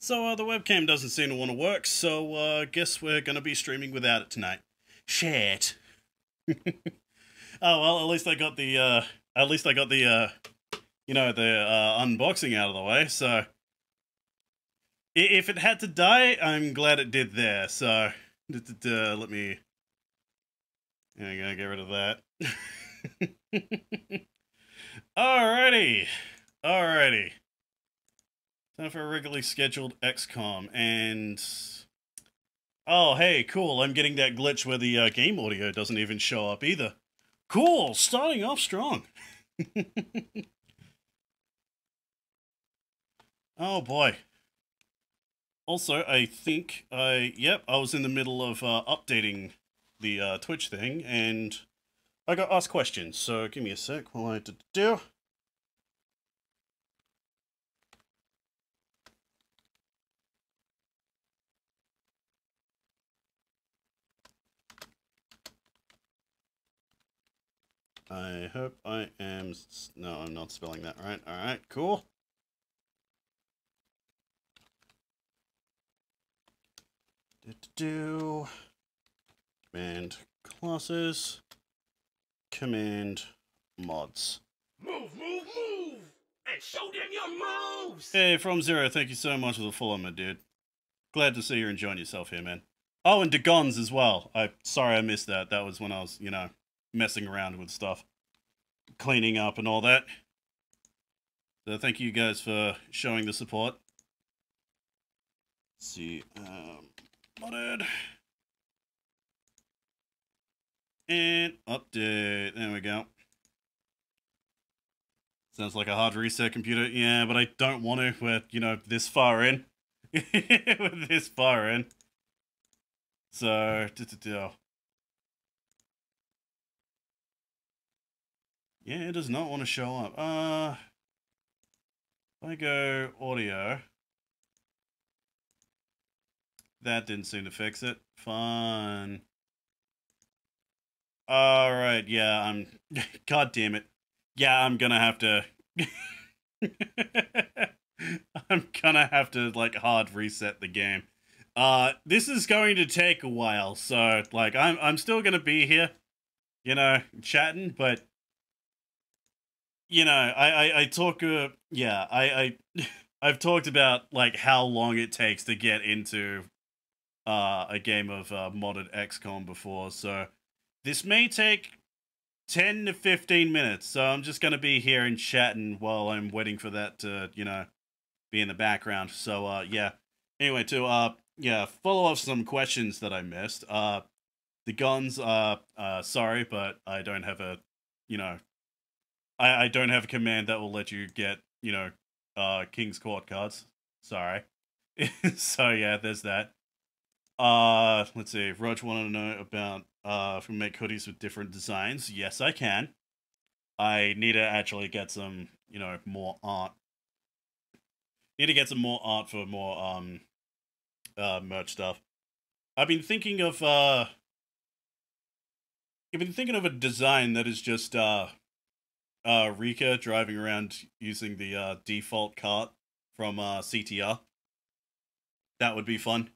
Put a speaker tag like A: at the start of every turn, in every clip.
A: So uh, the webcam doesn't seem to want to work, so uh, guess we're gonna be streaming without it tonight. Shit. oh well, at least I got the uh, at least I got the uh, you know the uh, unboxing out of the way. So if it had to die, I'm glad it did there. So let me. Yeah, I'm gonna get rid of that. Alrighty, alrighty. Time for a regularly scheduled XCOM, and oh, hey, cool! I'm getting that glitch where the uh, game audio doesn't even show up either. Cool, starting off strong. oh boy. Also, I think I yep, I was in the middle of uh, updating the uh, Twitch thing, and I got asked questions. So give me a sec while I do. I hope I am. No, I'm not spelling that right. All right, cool. Do command classes, command mods.
B: Move, move, move! And show them your moves!
A: Hey, from zero, thank you so much for the follow, my dude. Glad to see you're enjoying yourself here, man. Oh, and Dagons as well. I sorry I missed that. That was when I was, you know, messing around with stuff, cleaning up and all that. So thank you guys for showing the support. Let's see, um, modded. And update. There we go. Sounds like a hard reset computer. Yeah, but I don't want to. We're, you know, this far in. We're this far in. So, yeah, it does not want to show up. Uh, if I go audio. That didn't seem to fix it. Fun. All right, yeah, I'm. God damn it. Yeah, I'm gonna have to. I'm gonna have to like hard reset the game. Uh, this is going to take a while, so like I'm I'm still gonna be here, you know, chatting, but you know, I I, I talk. Uh, yeah, I I I've talked about like how long it takes to get into uh a game of uh, modded XCOM before, so this may take 10 to 15 minutes. So I'm just going to be here and chatting while I'm waiting for that to, you know, be in the background. So, uh, yeah. Anyway, to, uh, yeah, follow up some questions that I missed. Uh, the guns, uh, uh, sorry, but I don't have a, you know, I, I don't have a command that will let you get, you know, uh, King's Court cards. Sorry. so, yeah, there's that. Uh, let's see. Rog wanted to know about uh, if we make hoodies with different designs. Yes, I can. I need to actually get some, you know, more art. Need to get some more art for more um, uh, merch stuff. I've been thinking of uh, I've been thinking of a design that is just uh, uh, Rika driving around using the uh, default cart from uh, CTR. That would be fun.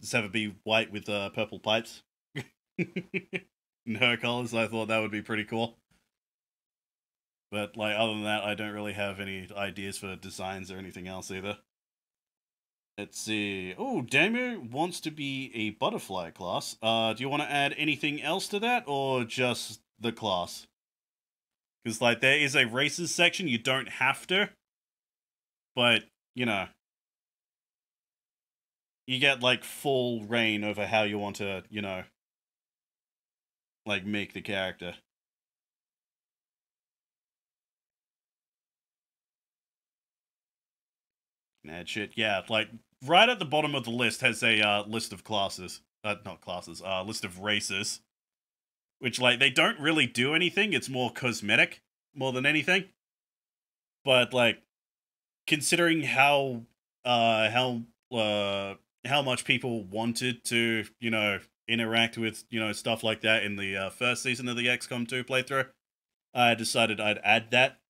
A: Just have it be white with uh, purple pipes. In her colors, I thought that would be pretty cool. But like other than that, I don't really have any ideas for designs or anything else either. Let's see. Oh, Damo wants to be a butterfly class. Uh, do you want to add anything else to that, or just the class? Because like there is a races section, you don't have to. But you know, you get like full reign over how you want to, you know, like make the character. Add shit, yeah. Like right at the bottom of the list has a uh, list of classes, uh, not classes, uh, list of races, which like they don't really do anything. It's more cosmetic more than anything. But like, considering how uh how uh how much people wanted to you know interact with you know stuff like that in the uh, first season of the XCOM 2 playthrough, I decided I'd add that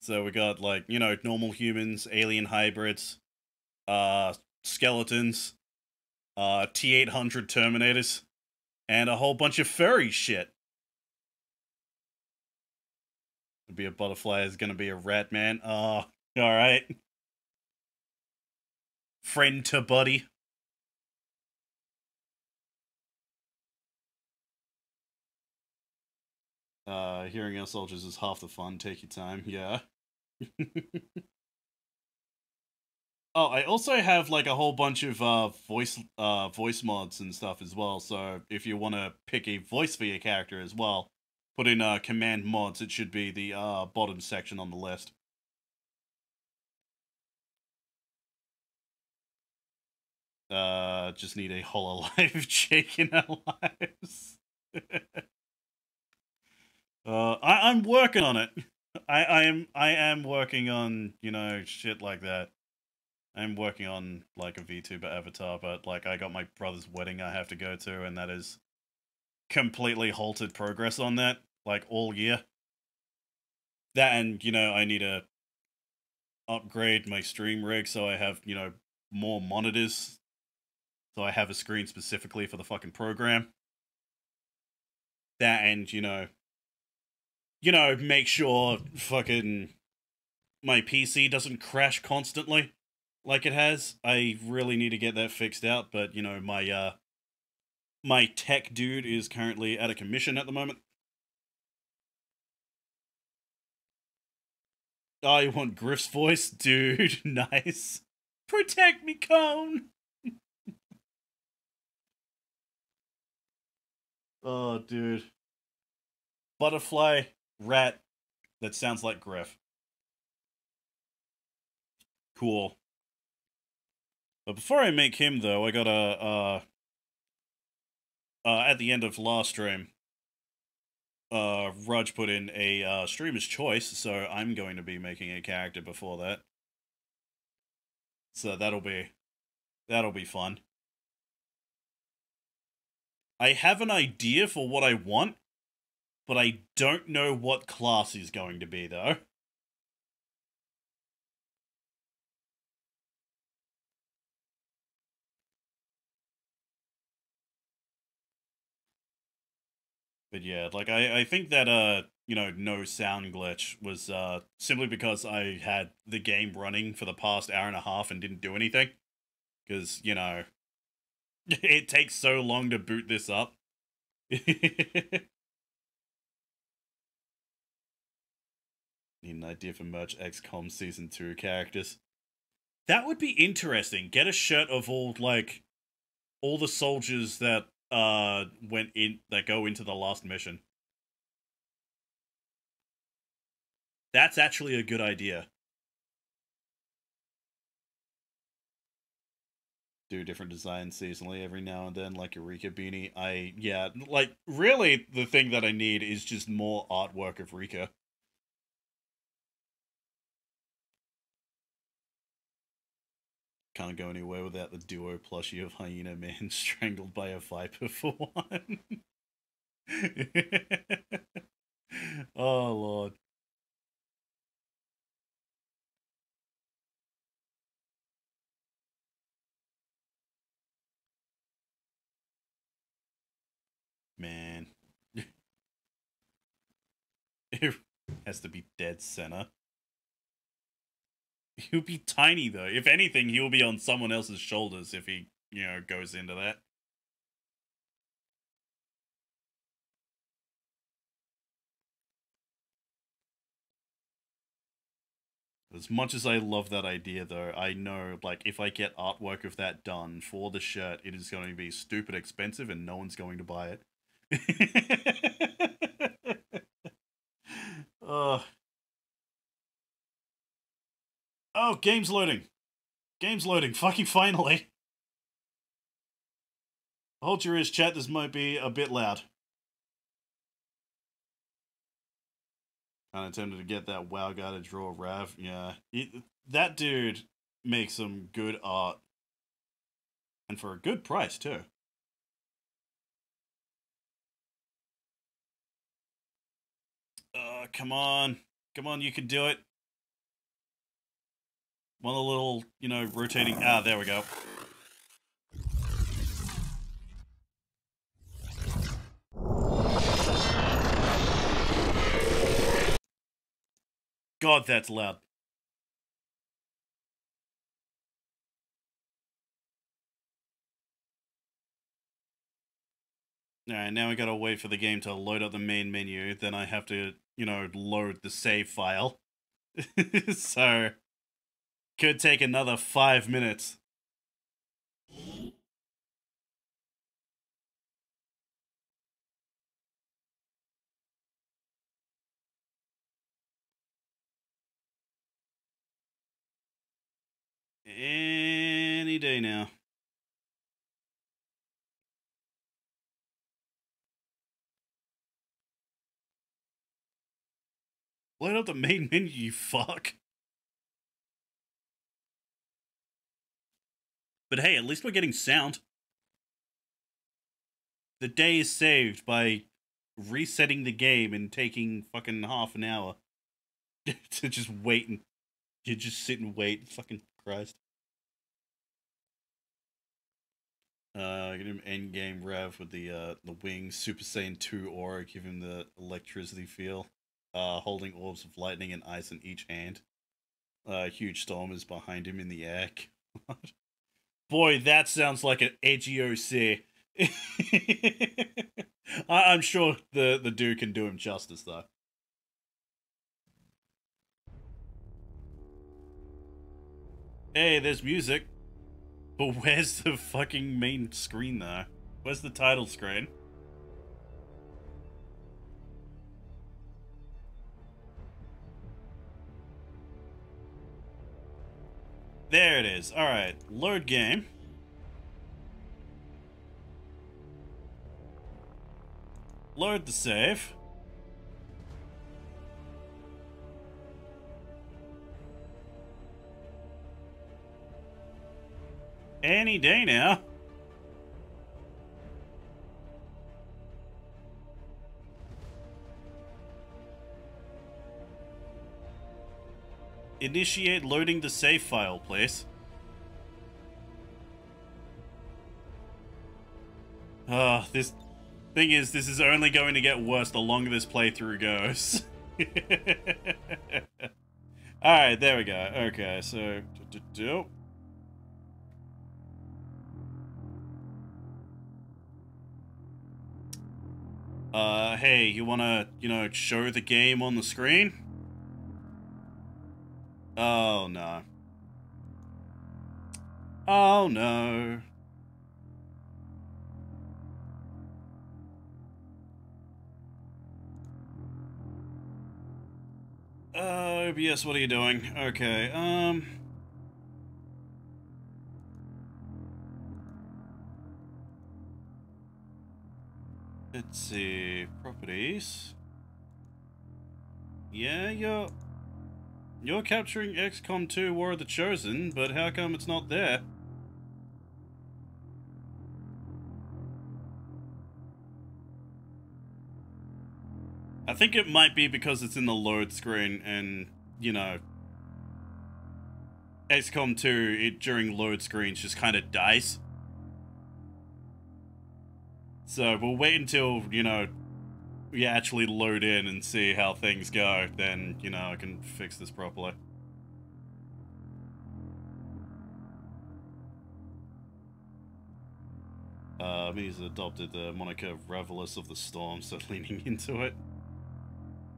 A: So we got like, you know, normal humans, alien hybrids, uh skeletons, uh T800 Terminators, and a whole bunch of furry shit. Be a butterfly, is gonna be a rat man. Oh, alright. Friend to buddy. Uh, hearing our soldiers is half the fun. Take your time. Yeah. oh, I also have like a whole bunch of uh voice uh voice mods and stuff as well. So if you want to pick a voice for your character as well, put in uh command mods. It should be the uh bottom section on the list. Uh, just need a Hololive Jake in our lives. Uh, I, I'm working on it. I, I am I am working on you know shit like that. I'm working on like a VTuber avatar, but like I got my brother's wedding I have to go to, and that is completely halted progress on that like all year. That and you know I need to upgrade my stream rig so I have you know more monitors, so I have a screen specifically for the fucking program. That and you know you know, make sure fucking my PC doesn't crash constantly like it has. I really need to get that fixed out, but you know, my uh my tech dude is currently out of commission at the moment. Oh, you want Griff's voice? Dude, nice. Protect me, Cone! oh, dude. Butterfly rat that sounds like Griff. Cool. But before I make him, though, I gotta, uh, uh, at the end of last stream, uh, Rudge put in a, uh, streamer's choice, so I'm going to be making a character before that. So that'll be, that'll be fun. I have an idea for what I want, but I don't know what class he's going to be, though. But yeah, like I, I think that uh you know no sound glitch was uh simply because I had the game running for the past hour and a half and didn't do anything because you know it takes so long to boot this up. Need an idea for merch XCOM Season 2 characters. That would be interesting. Get a shirt of all, like, all the soldiers that, uh, went in, that go into the last mission. That's actually a good idea. Do different designs seasonally every now and then, like Rika beanie. I, yeah, like, really, the thing that I need is just more artwork of Rika. Can't go anywhere without the duo plushie of Hyena Man strangled by a viper for one. oh lord. Man. it has to be dead center. He'll be tiny though. If anything, he'll be on someone else's shoulders if he, you know, goes into that. As much as I love that idea, though, I know, like, if I get artwork of that done for the shirt, it is going to be stupid expensive and no one's going to buy it. uh, Oh, game's loading. Game's loading. Fucking finally. Hold your ears, chat. This might be a bit loud. Kind of tempted to get that WoW guy to draw Rav. Yeah. It, that dude makes some good art. And for a good price, too. Uh, come on. Come on, you can do it. One of the little, you know, rotating. Ah, there we go. God, that's loud. Alright, now we gotta wait for the game to load up the main menu. Then I have to, you know, load the save file. so, could take another five minutes. Any day now. Load up the main menu, you fuck. But hey, at least we're getting sound. The day is saved by resetting the game and taking fucking half an hour to just wait and you just sit and wait. Fucking Christ. Uh, get him end game rev with the uh the wings Super Saiyan 2 aura, give him the electricity feel. Uh, holding orbs of lightning and ice in each hand. Uh, huge storm is behind him in the air. Boy, that sounds like an edgy OC. I- I'm sure the the dude can do him justice though. Hey, there's music. But where's the fucking main screen though? Where's the title screen? There it is. Alright, load game. Load the save. Any day now. Initiate loading the save file, please. Ah, this thing is, this is only going to get worse the longer this playthrough goes. Alright, there we go. Okay, so... Do, do, do. Uh, hey, you wanna, you know, show the game on the screen? Oh, no. Oh, no. Uh, OBS, what are you doing? Okay, um... Let's see, properties. Yeah, you're... You're capturing XCOM 2 War of the Chosen, but how come it's not there? I think it might be because it's in the load screen and, you know, XCOM 2, it during load screens just kind of dies. So we'll wait until, you know, we actually load in and see how things go. Then, you know, I can fix this properly. Uh, he's adopted the moniker Revelous of the Storm, so leaning into it.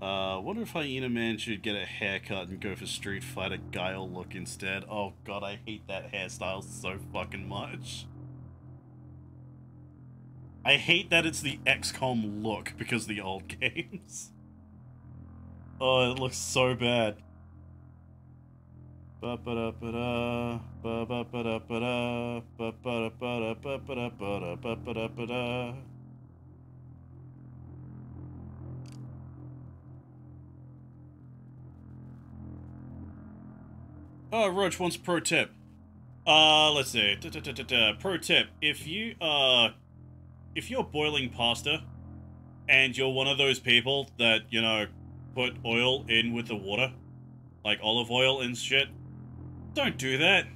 A: Uh, wonder if Hyena Man should get a haircut and go for Street Fighter Guile look instead. Oh god, I hate that hairstyle so fucking much. I hate that it's the XCOM look because the old games. Oh, it looks so bad. Oh, Roach wants pro tip. Uh, let's see. Pro tip: If you uh, if you're boiling pasta, and you're one of those people that you know put oil in with the water, like olive oil and shit, Don't do that.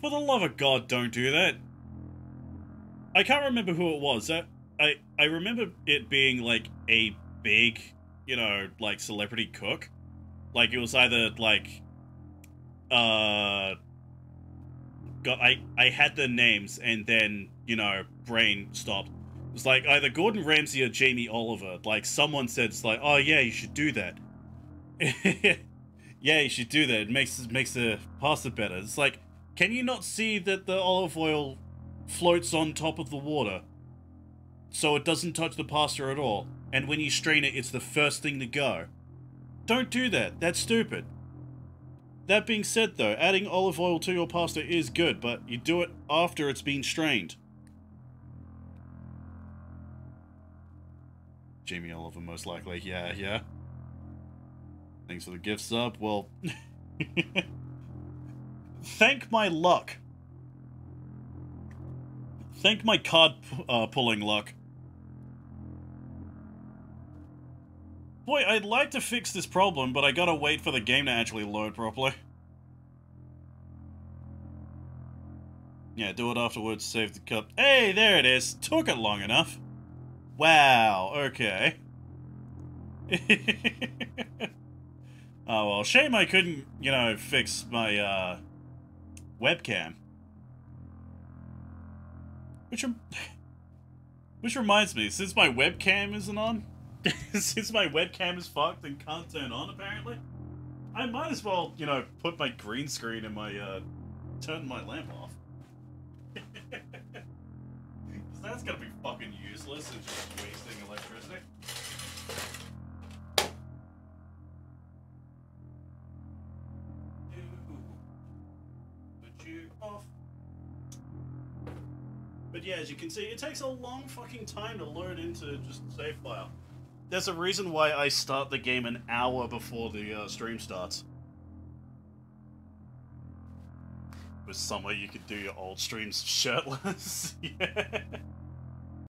A: For the love of God, don't do that. I can't remember who it was. I, I, I remember it being like a big, you know, like celebrity cook. Like it was either like, uh, got I I had the names and then you know brain stopped. It was like either Gordon Ramsay or Jamie Oliver. Like someone said, it's like, oh yeah, you should do that. yeah, you should do that. It makes it makes the pasta better. It's like, can you not see that the olive oil floats on top of the water? So it doesn't touch the pasta at all. And when you strain it, it's the first thing to go. Don't do that. That's stupid. That being said, though, adding olive oil to your pasta is good, but you do it after it's been strained. Jamie Oliver, most likely. Yeah, yeah. Thanks for the gifts up. Well, thank my luck. Thank my card uh, pulling luck. Boy, I'd like to fix this problem, but I gotta wait for the game to actually load properly. Yeah, do it afterwards, save the cup. Hey, there it is! Took it long enough. Wow, okay. oh well, shame I couldn't, you know, fix my, uh, webcam. Which, which reminds me, since my webcam isn't on, since my webcam is fucked and can't turn on apparently, I might as well, you know, put my green screen and my, uh, turn my lamp off. that's gonna be fucking useless and just wasting electricity. But yeah, as you can see, it takes a long fucking time to load into just save file. There's a reason why I start the game an hour before the uh, stream starts. With somewhere you could do your old streams shirtless. yeah.